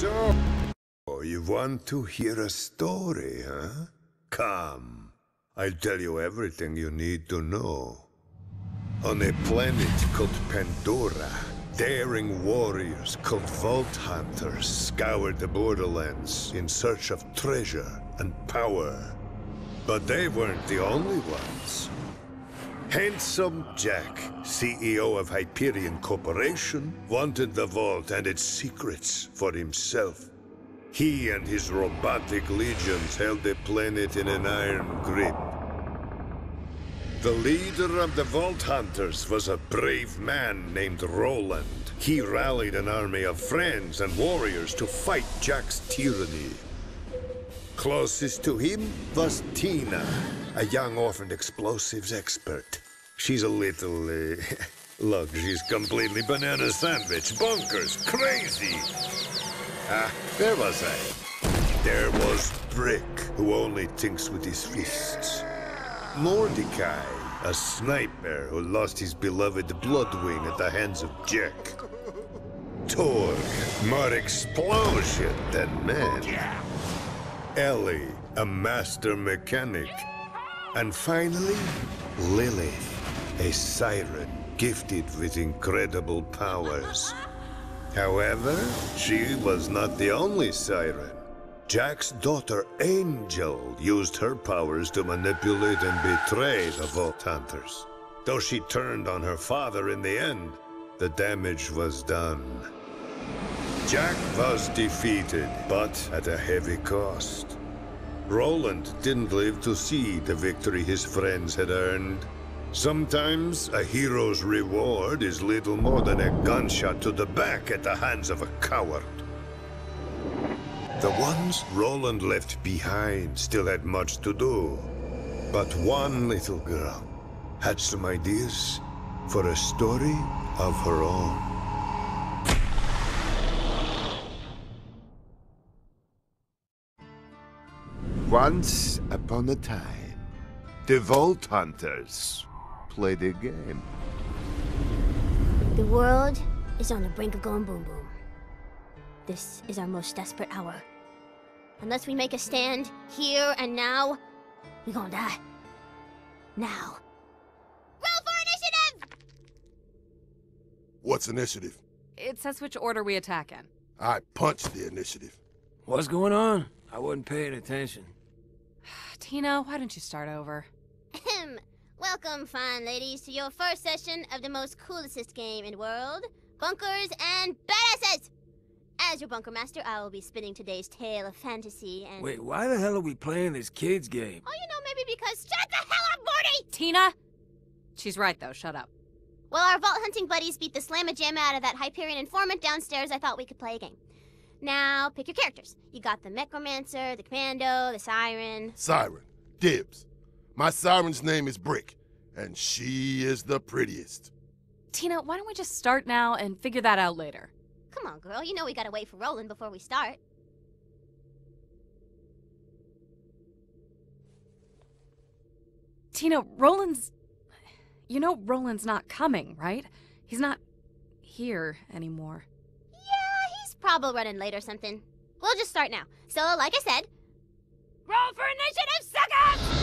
So, oh, you want to hear a story, huh? Come. I'll tell you everything you need to know. On a planet called Pandora, daring warriors called Vault Hunters scoured the borderlands in search of treasure and power. But they weren't the only ones. Handsome Jack, CEO of Hyperion Corporation, wanted the vault and its secrets for himself. He and his robotic legions held the planet in an iron grip. The leader of the Vault Hunters was a brave man named Roland. He rallied an army of friends and warriors to fight Jack's tyranny. Closest to him was Tina, a young orphaned explosives expert. She's a little, uh, look, she's completely banana sandwich, bonkers, crazy. Ah, there was I. There was Brick, who only thinks with his fists. Mordecai, a sniper who lost his beloved Bloodwing at the hands of Jack. Torgue, more explosion than man. Ellie, a master mechanic. And finally, Lilith, a siren gifted with incredible powers. However, she was not the only siren. Jack's daughter, Angel, used her powers to manipulate and betray the Vault Hunters. Though she turned on her father in the end, the damage was done. Jack was defeated, but at a heavy cost. Roland didn't live to see the victory his friends had earned. Sometimes a hero's reward is little more than a gunshot to the back at the hands of a coward. The ones Roland left behind still had much to do. But one little girl had some ideas for a story of her own. Once upon a time, the Vault Hunters played a game. The world is on the brink of going boom boom. This is our most desperate hour. Unless we make a stand here and now, we gonna die. Now. Roll for initiative! What's initiative? It says which order we attack in. I punched the initiative. What's going on? I wasn't paying attention. Tina, why don't you start over? Ahem. Welcome, fine ladies, to your first session of the most coolest game in the world, Bunkers and Badasses! As your bunker master, I will be spinning today's tale of fantasy and... Wait, why the hell are we playing this kid's game? Oh, you know, maybe because... Shut the hell up, Morty! Tina? She's right, though. Shut up. Well, our vault hunting buddies beat the slamma jamma out of that Hyperion informant downstairs. I thought we could play a game. Now, pick your characters. You got the Necromancer, the Commando, the Siren. Siren. Dibs. My siren's name is Brick, and she is the prettiest. Tina, why don't we just start now and figure that out later? Come on, girl. You know we gotta wait for Roland before we start. Tina, Roland's. You know Roland's not coming, right? He's not here anymore. He's probably running late or something. We'll just start now. So, like I said, roll for initiative, suckers!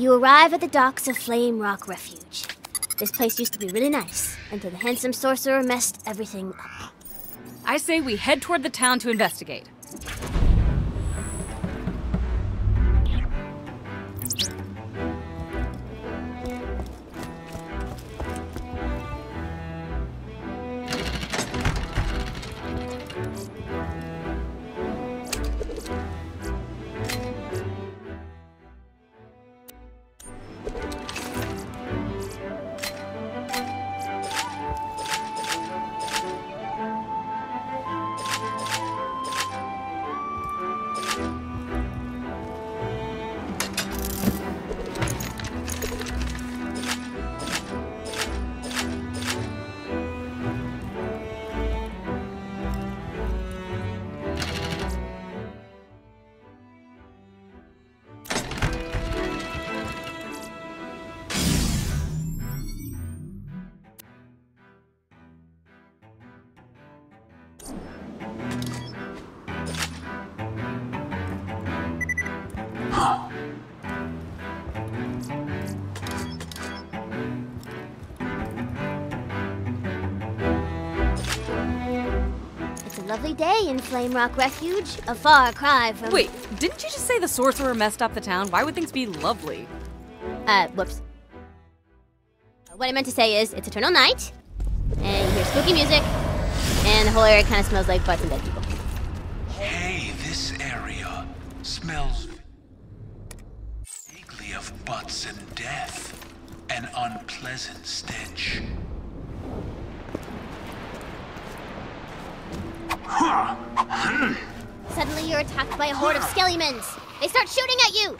You arrive at the docks of Flame Rock Refuge. This place used to be really nice until the handsome sorcerer messed everything up. I say we head toward the town to investigate. Lovely day in Flame Rock Refuge, a far cry from. Wait, didn't you just say the sorcerer messed up the town? Why would things be lovely? Uh, whoops. What I meant to say is, it's eternal night, and you hear spooky music, and the whole area kind of smells like butts and dead people. Hey, this area smells vaguely of butts and death. An unpleasant stench. Suddenly, you're attacked by a horde of skelliemans. They start shooting at you.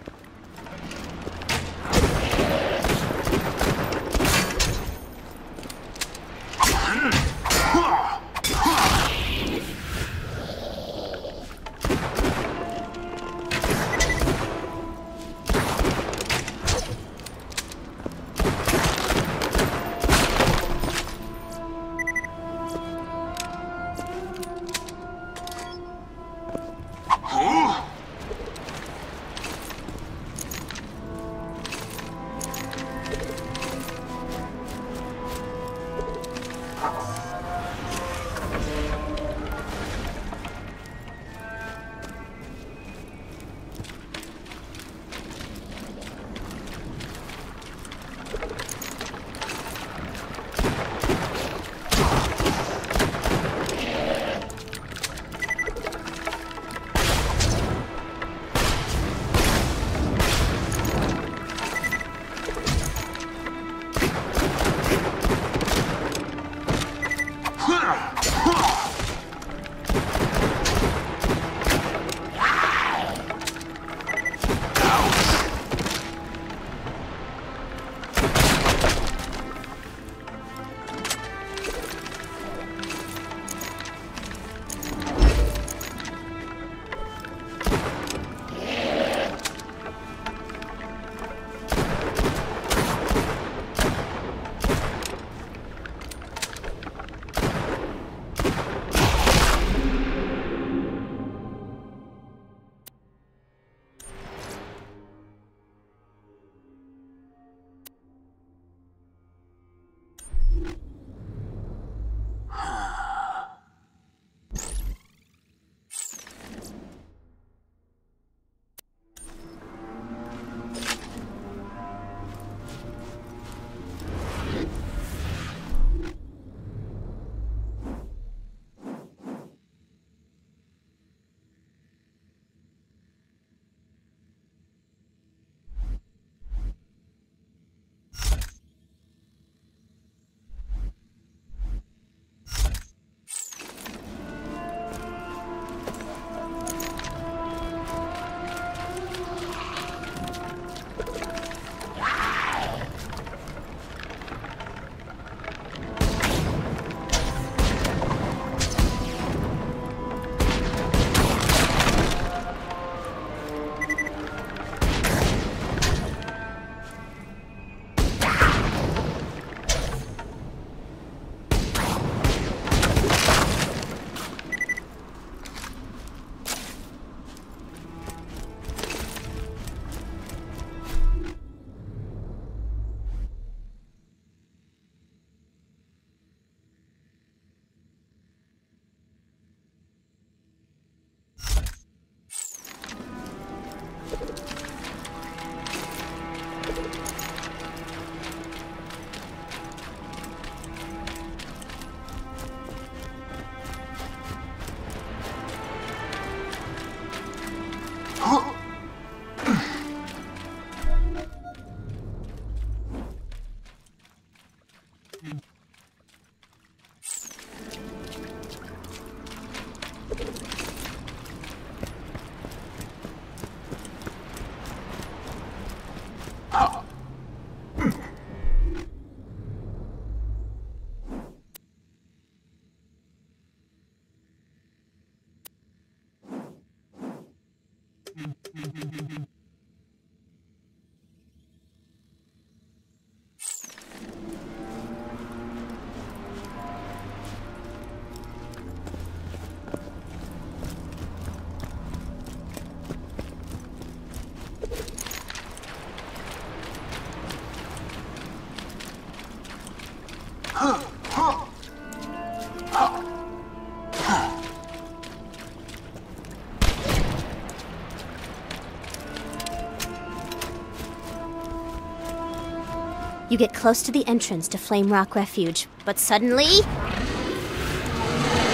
You get close to the entrance to Flame Rock Refuge, but suddenly. The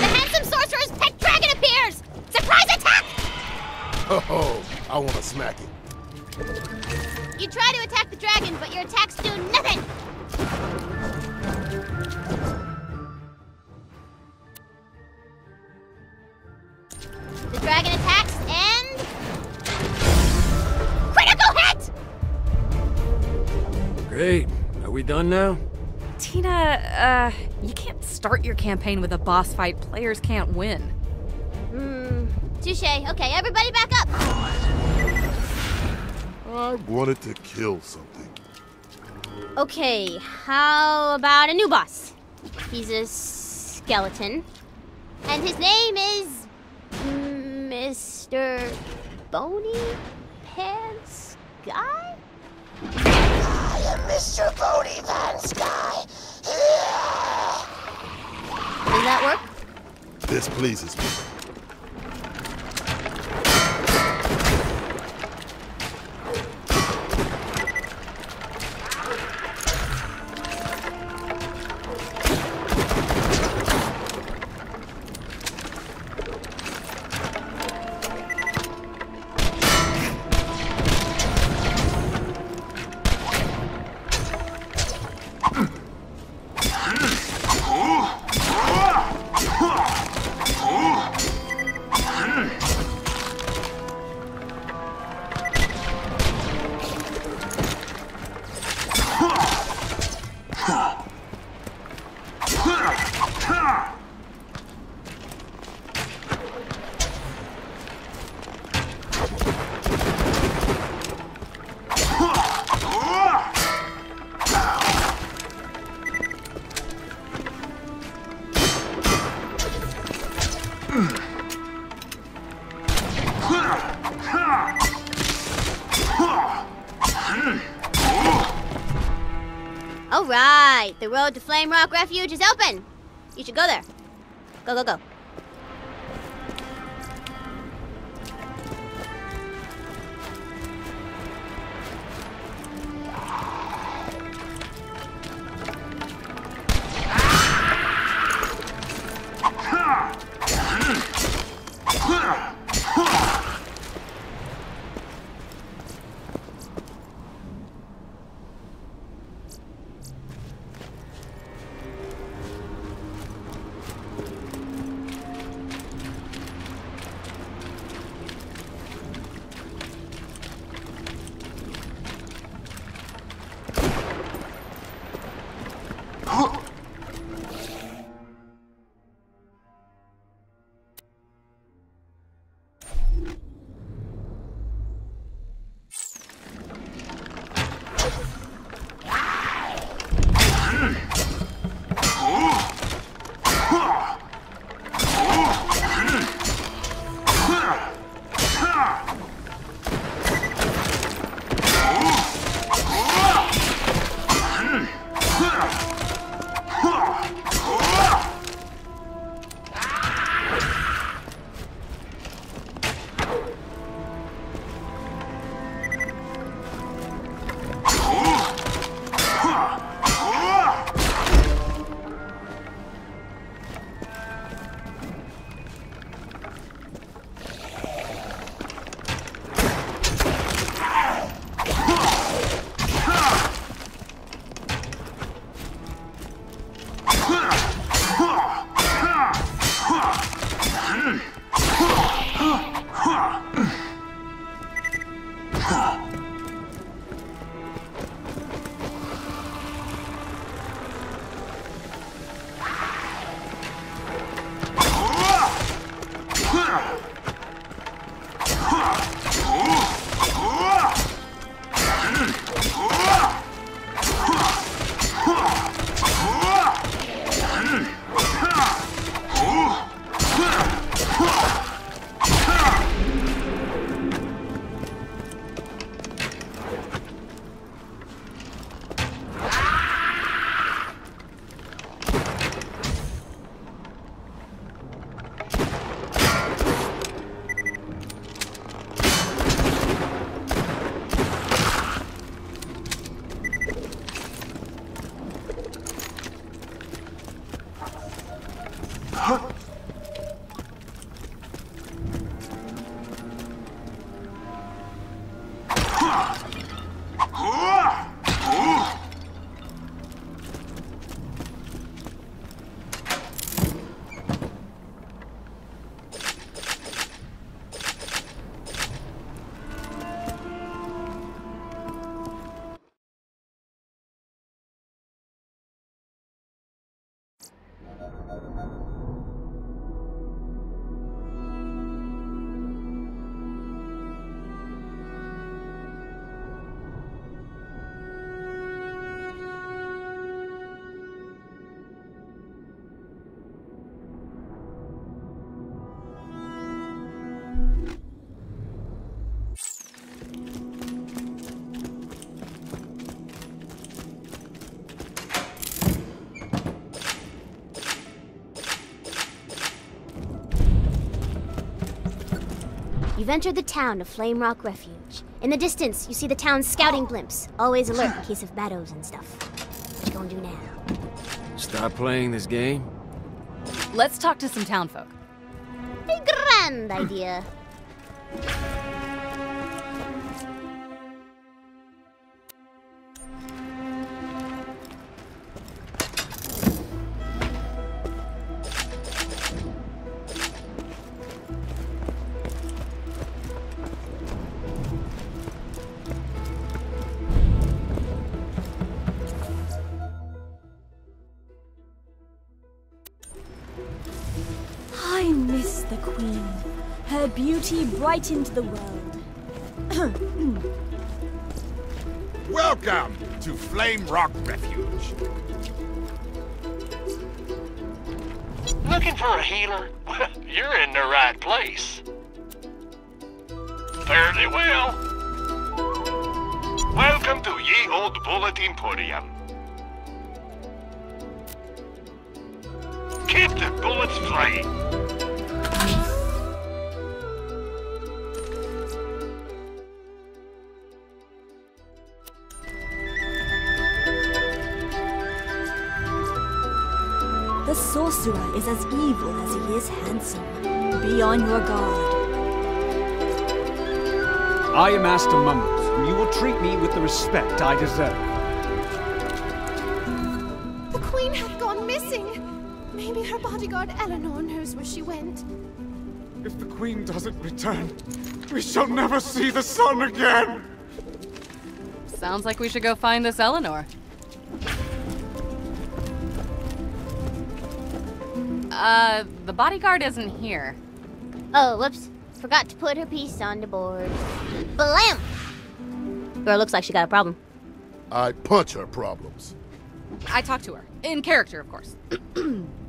handsome sorcerer's pet dragon appears! Surprise attack! Oh, I want to smack it. You try to attack the dragon, but your attacks do nothing! The dragon attacks and. Critical hit! Great. Are we done now? Tina, uh, you can't start your campaign with a boss fight players can't win. Hmm. Touche. Okay, everybody back up! I wanted to kill something. Okay, how about a new boss? He's a skeleton. And his name is. Mr. Bony Pants Guy? I am Mr. Bodie Van Sky. Does that work? This pleases me. Right, the road to Flame Rock Refuge is open. You should go there. Go, go, go. か。You've entered the town of Flame Rock Refuge. In the distance, you see the town's scouting blimps, always alert in case of battles and stuff. What you gonna do now? Stop playing this game? Let's talk to some townfolk. A grand idea. Brightened the world. Welcome to Flame Rock Refuge. Looking for a healer? You're in the right place. Fairly well. Welcome to Ye Old Bullet Emporium. Keep the bullets flying. Is as evil as he is handsome. Be on your guard. I am Master Mumbles, and you will treat me with the respect I deserve. The Queen had gone missing. Maybe her bodyguard Eleanor knows where she went. If the Queen doesn't return, we shall never see the sun again! Sounds like we should go find this Eleanor. Uh, the bodyguard isn't here. Oh, whoops. Forgot to put her piece on the board. Blam! Girl looks like she got a problem. I punch her problems. I talked to her. In character, of course.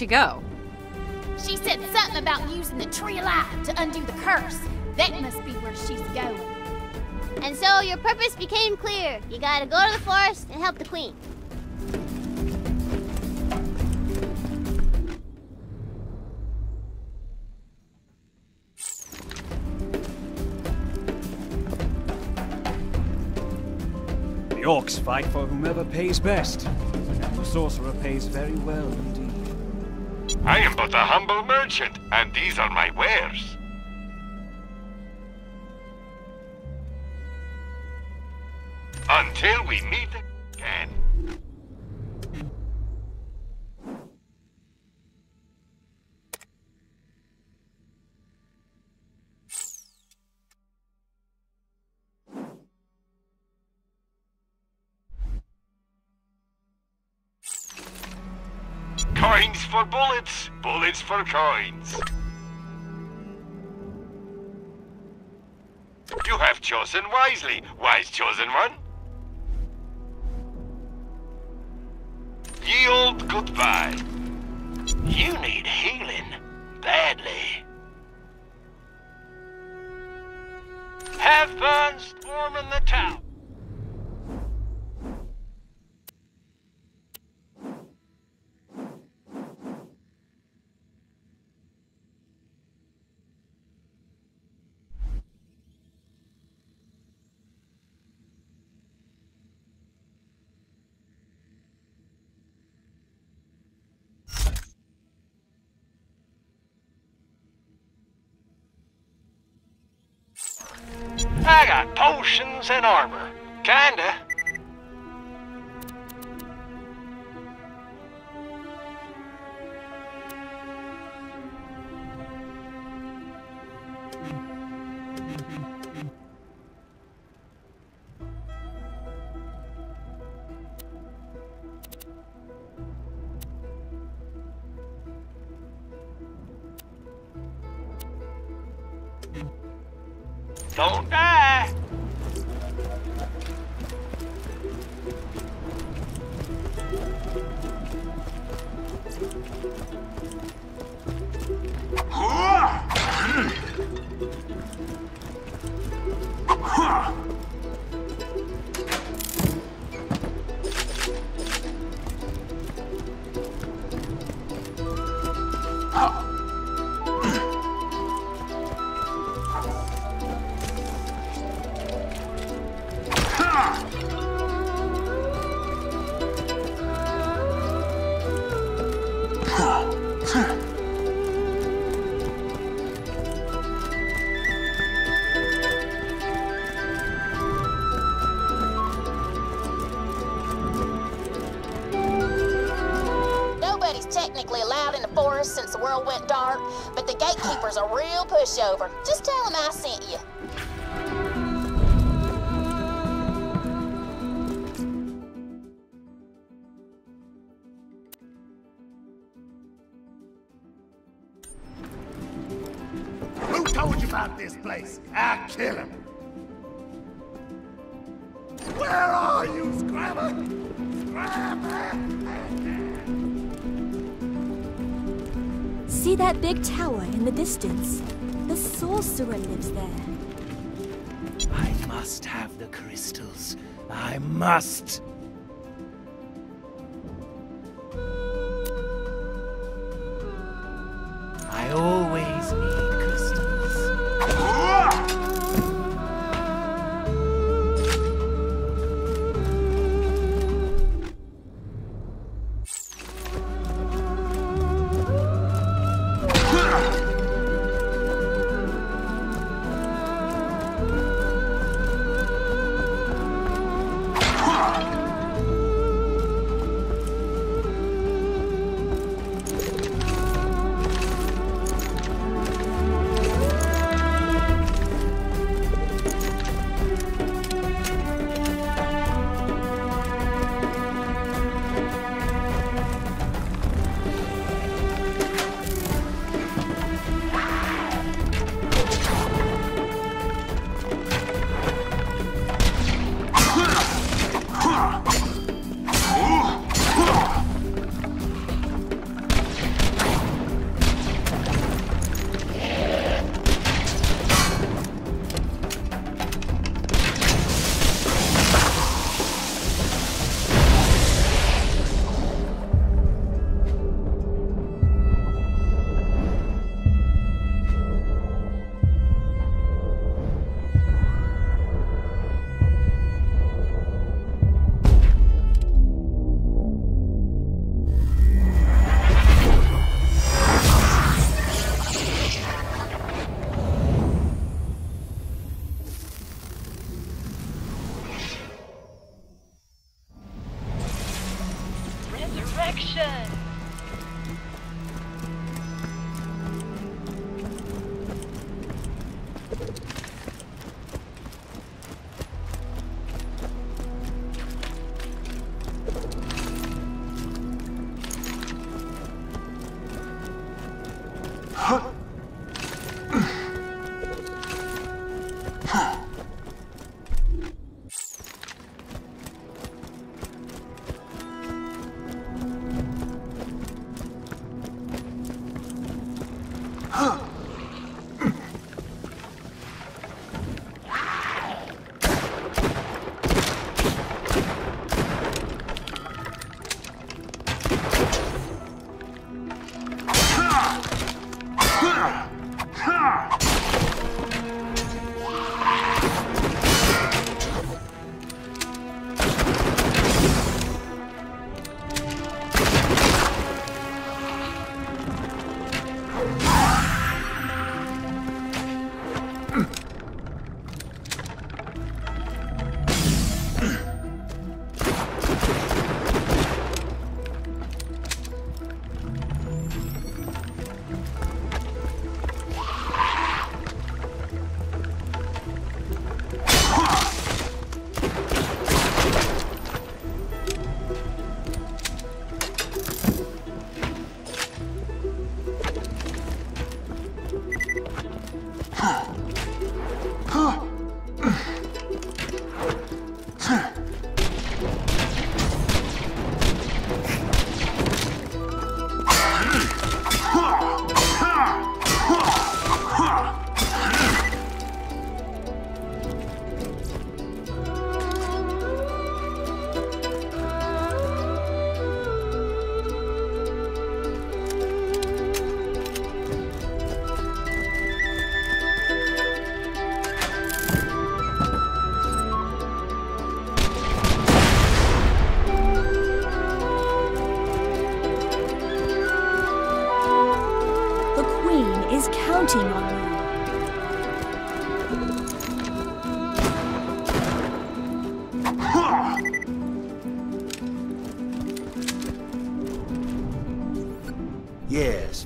she go? She said something about using the tree of life to undo the curse. That must be where she's going. And so your purpose became clear. You gotta go to the forest and help the queen. The orcs fight for whomever pays best. And the sorcerer pays very well indeed. I am but a humble merchant, and these are my wares. Coins for bullets, bullets for coins. You have chosen wisely, wise chosen one. Ye old goodbye. You need healing badly. Have fun storming the town. I got potions and armor. Kinda. real pushover. Just distance. The sorcerer lives there. I must have the crystals. I must.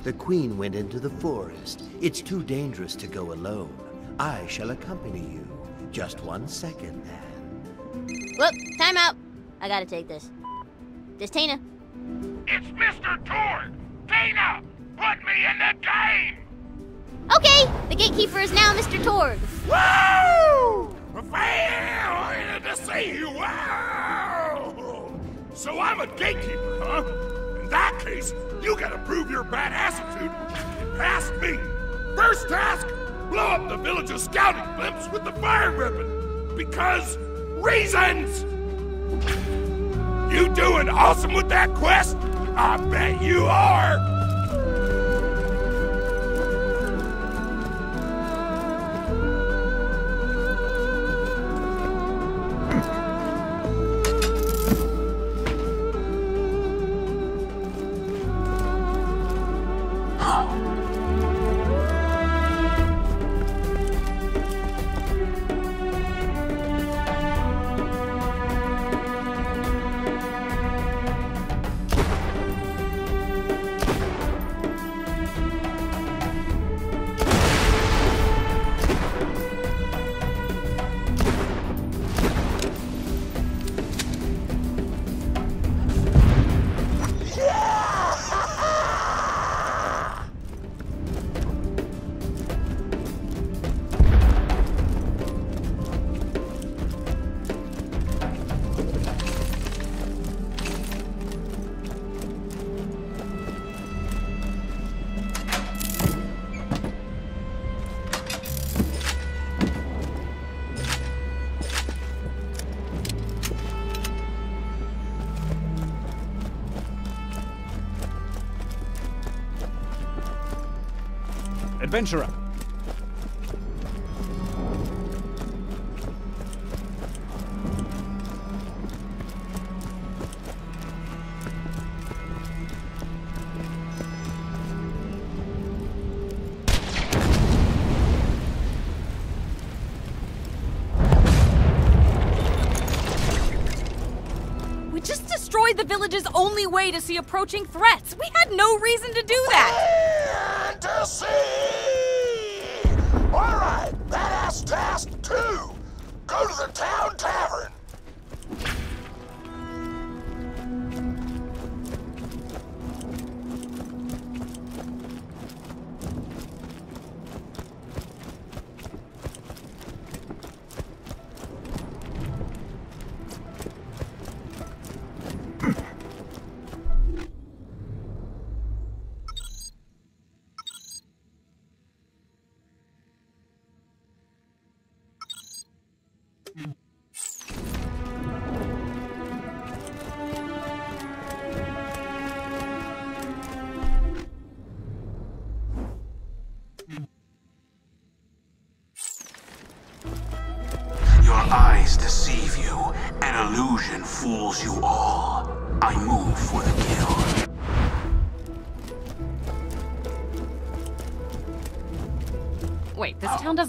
The queen went into the forest. It's too dangerous to go alone. I shall accompany you. Just one second, then. Whoop, time out. I gotta take this. This Tina. It's Mr. Torgue! Tina! Put me in the game! Okay, the gatekeeper is now Mr. Torgue. Woo! Well, to see you! Wow! So I'm a gatekeeper, huh? In that case, you gotta prove your bad attitude and pass me. First task, blow up the village of scouting blimps with the fire weapon. Because reasons! You doing awesome with that quest? I bet you are! Adventurer. We just destroyed the village's only way to see approaching threats. We had no reason to do that.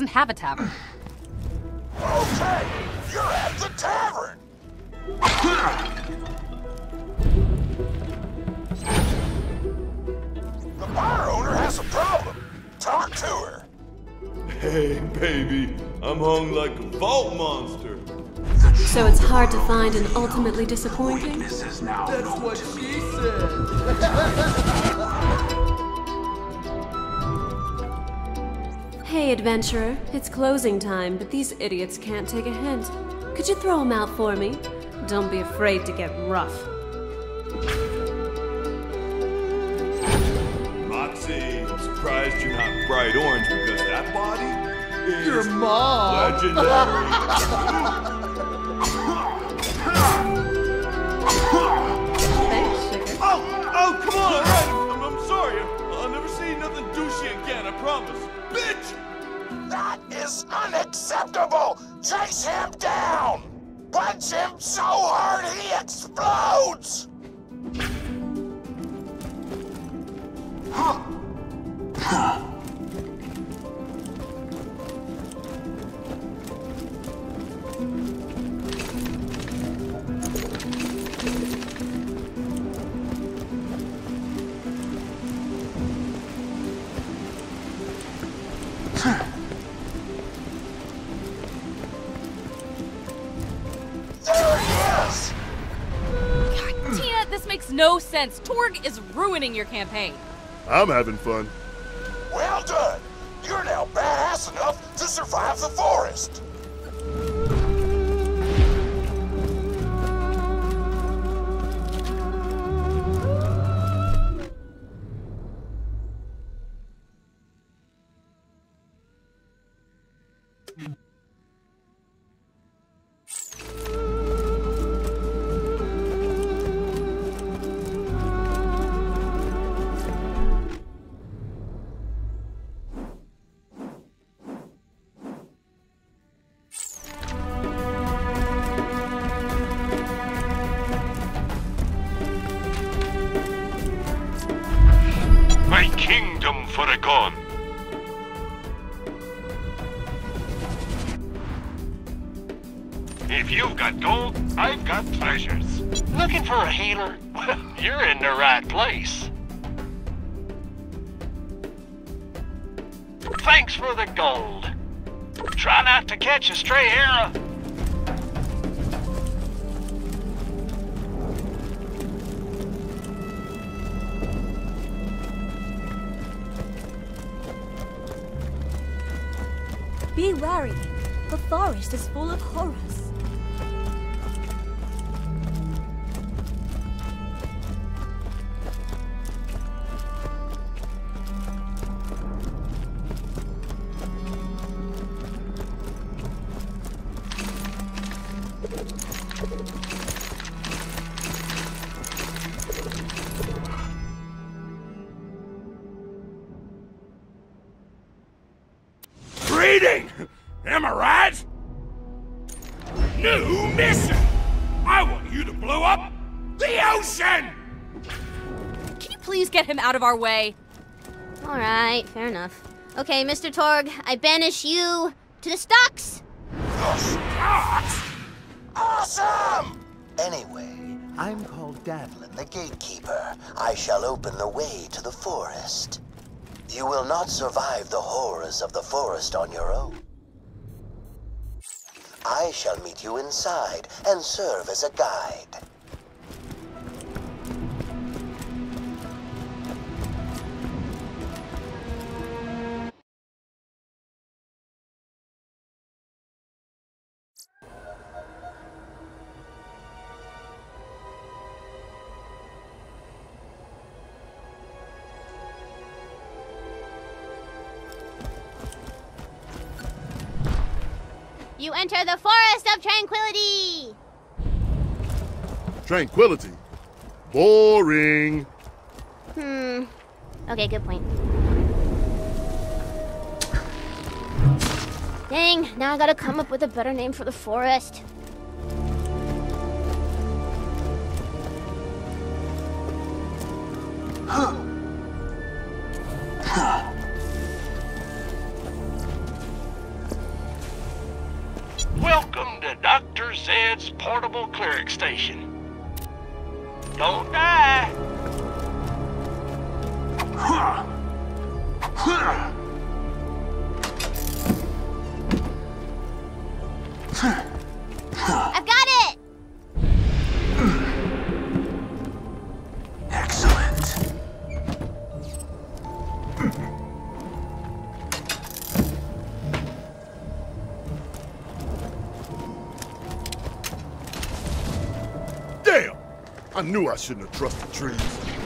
Doesn't have a tavern. Okay, you're at the tavern. The bar owner has a problem. Talk to her. Hey, baby, I'm hung like a vault monster. So it's hard to find and ultimately disappointing? This now That's what she said. Hey, adventurer, it's closing time, but these idiots can't take a hint. Could you throw them out for me? Don't be afraid to get rough. Moxxi, I'm surprised you're not bright orange because that body is Your mom. legendary. Thanks, sugar. oh, oh, come on, all right. I'm, I'm sorry. I'll never say nothing douchey again. I promise. Bitch. Is unacceptable! Chase him down! Punch him so hard he explodes! There sense. Torgue is ruining your campaign. I'm having fun. Well done! You're now badass enough to survive the forest! For a. If you've got gold, I've got treasures. Looking for a healer? Well, you're in the right place. Thanks for the gold. Try not to catch a stray arrow. Be wary. The forest is full of horrors. Out of our way? Alright, fair enough. Okay, Mr. Torgue, I banish you to the stocks! The stocks? Awesome! Anyway, I'm called Davlin, the gatekeeper. I shall open the way to the forest. You will not survive the horrors of the forest on your own. I shall meet you inside and serve as a guide. You enter the Forest of Tranquility! Tranquility. Boring. Hmm. Okay, good point. Dang, now I gotta come up with a better name for the forest. Cleric station. Don't die. Knew I shouldn't have trusted trees.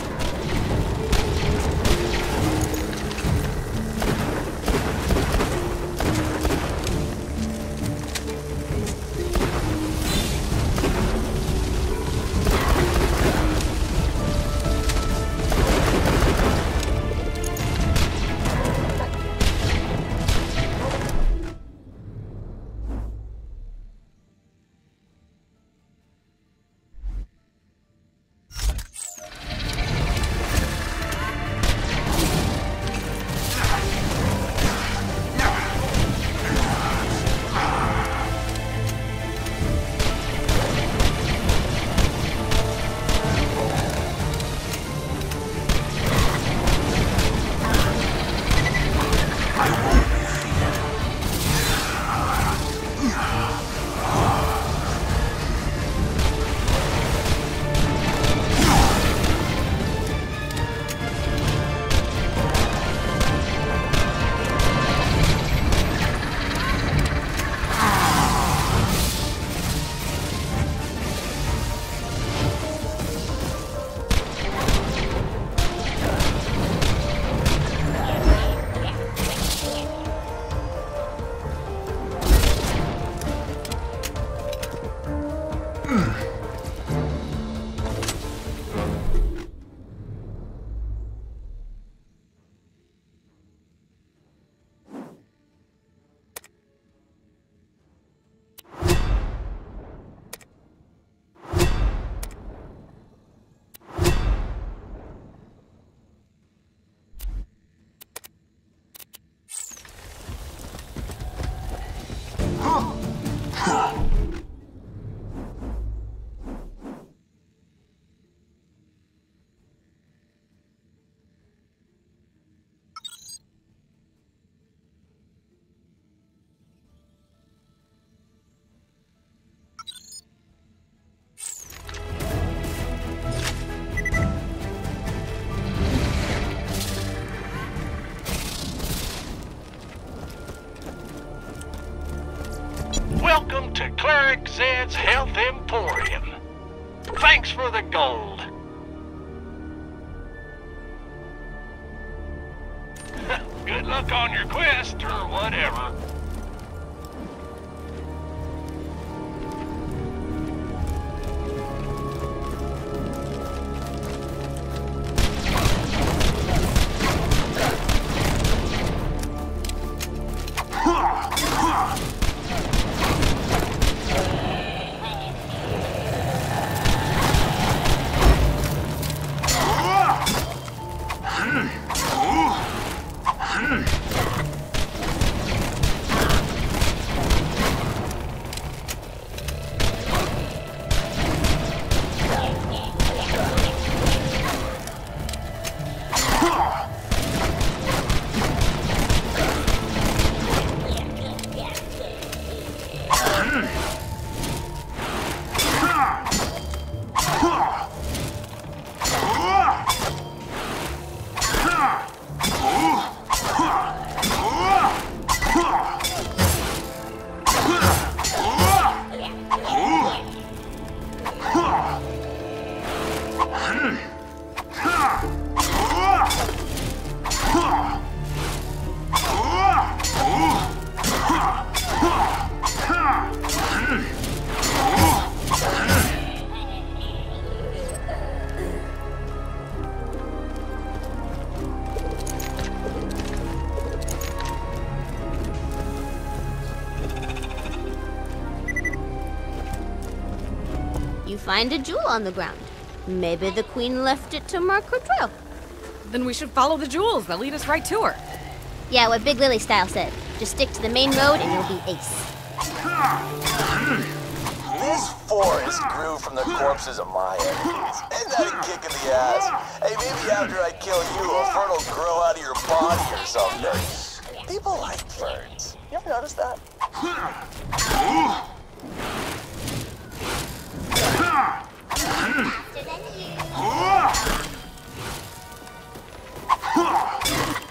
To Cleric Zed's Health Emporium. Thanks for the gold. Good luck on your quest, or whatever. Find a jewel on the ground. Maybe the queen left it to mark her trail. Then we should follow the jewels. They'll lead us right to her. Yeah, what Big Lily Style said. Just stick to the main road and you'll be ace. This forest grew from the corpses of my enemies. Isn't that a kick in the ass? Hey, maybe after I kill you, a fern will grow out of your body or something. People like ferns. You ever notice that? 嗯。嗯嗯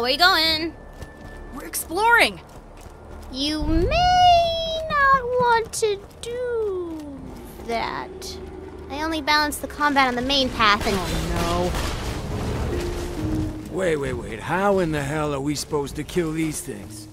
Uh, where you going? We're exploring. You may not want to do that. I only balanced the combat on the main path and. Oh Wait, wait, wait. How in the hell are we supposed to kill these things?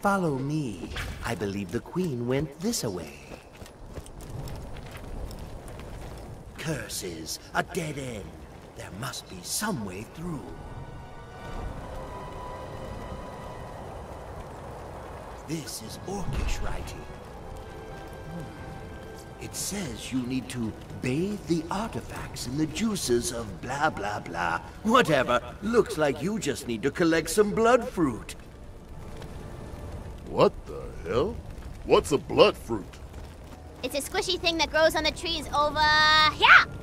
Follow me. I believe the queen went this way. Curses, a dead end. There must be some way through. This is Orcish writing. Hmm. It says you need to bathe the artifacts in the juices of blah blah blah. Whatever. Looks like you just need to collect some blood fruit. Hell? What's a blood fruit? It's a squishy thing that grows on the trees over here!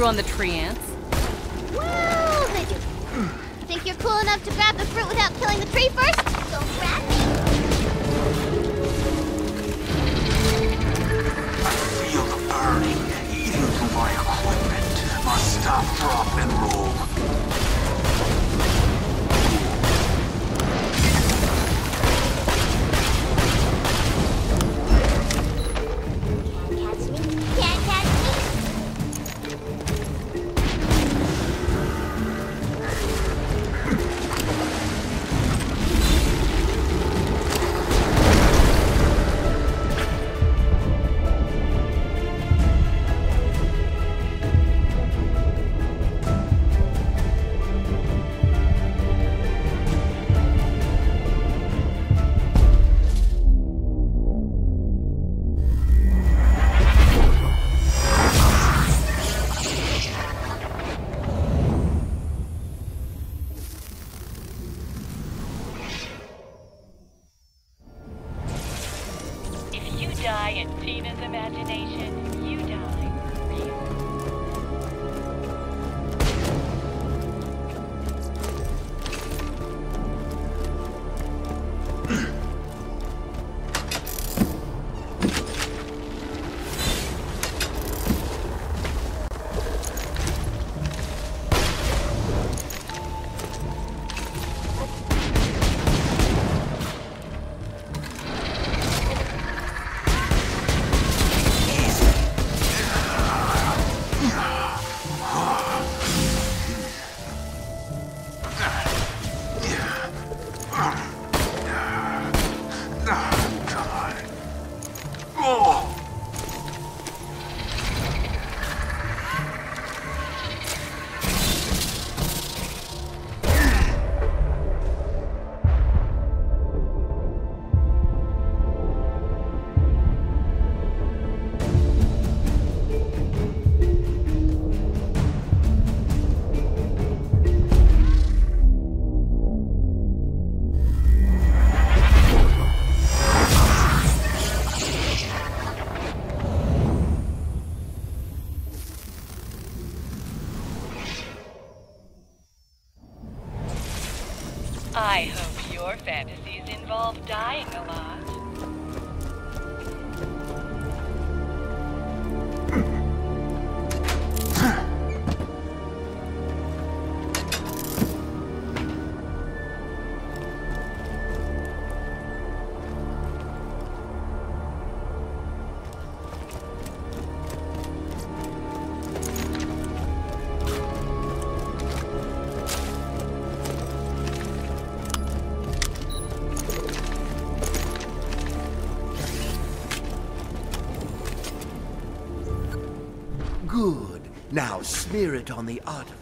Grew on the treants. Think you're cool enough to grab the fruit without killing the tree first? 12 die. Now smear it on the artifacts,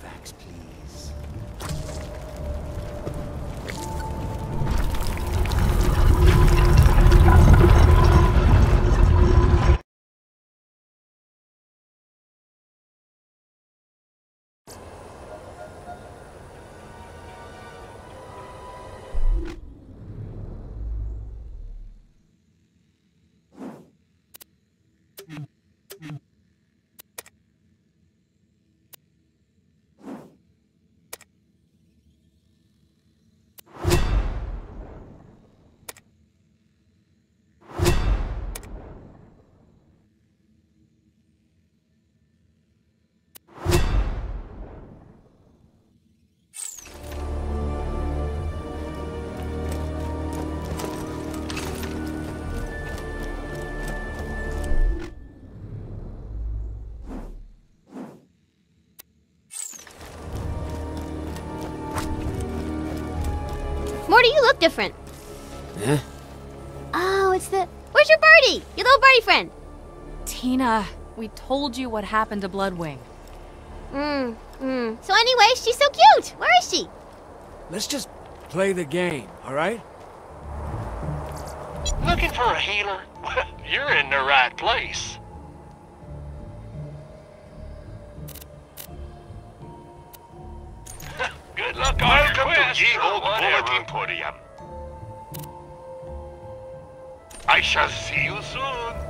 Morty, you look different. Huh? Oh, it's the. Where's your birdie? Your little birdie friend. Tina, we told you what happened to Bloodwing. Mm, mm. So anyway, she's so cute. Where is she? Let's just play the game, all right? Looking for a healer? You're in the right place. Good luck on your Welcome quest, to Ye Old Emporium. I shall see you soon.